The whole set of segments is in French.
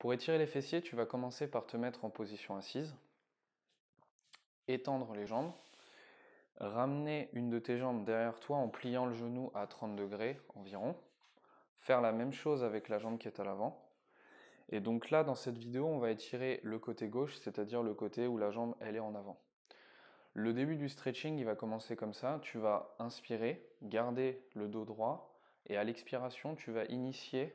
Pour étirer les fessiers, tu vas commencer par te mettre en position assise, étendre les jambes, ramener une de tes jambes derrière toi en pliant le genou à 30 degrés environ, faire la même chose avec la jambe qui est à l'avant. Et donc là, dans cette vidéo, on va étirer le côté gauche, c'est-à-dire le côté où la jambe, elle est en avant. Le début du stretching, il va commencer comme ça. Tu vas inspirer, garder le dos droit, et à l'expiration, tu vas initier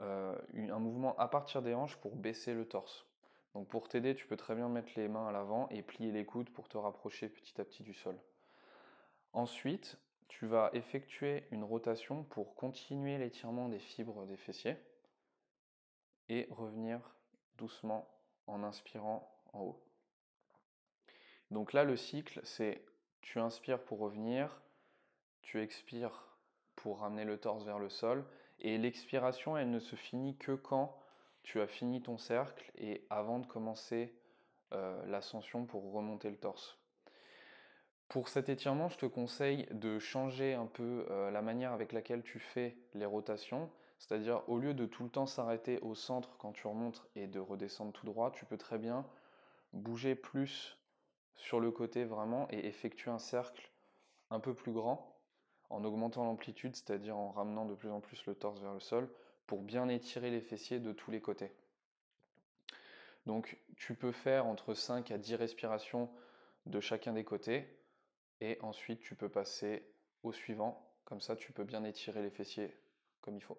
euh, un mouvement à partir des hanches pour baisser le torse. Donc pour t'aider, tu peux très bien mettre les mains à l'avant et plier les coudes pour te rapprocher petit à petit du sol. Ensuite, tu vas effectuer une rotation pour continuer l'étirement des fibres des fessiers et revenir doucement en inspirant en haut. Donc là, le cycle, c'est tu inspires pour revenir, tu expires pour ramener le torse vers le sol, et l'expiration, elle ne se finit que quand tu as fini ton cercle et avant de commencer euh, l'ascension pour remonter le torse. Pour cet étirement, je te conseille de changer un peu euh, la manière avec laquelle tu fais les rotations. C'est-à-dire, au lieu de tout le temps s'arrêter au centre quand tu remontes et de redescendre tout droit, tu peux très bien bouger plus sur le côté vraiment et effectuer un cercle un peu plus grand en augmentant l'amplitude, c'est-à-dire en ramenant de plus en plus le torse vers le sol pour bien étirer les fessiers de tous les côtés. Donc tu peux faire entre 5 à 10 respirations de chacun des côtés et ensuite tu peux passer au suivant, comme ça tu peux bien étirer les fessiers comme il faut.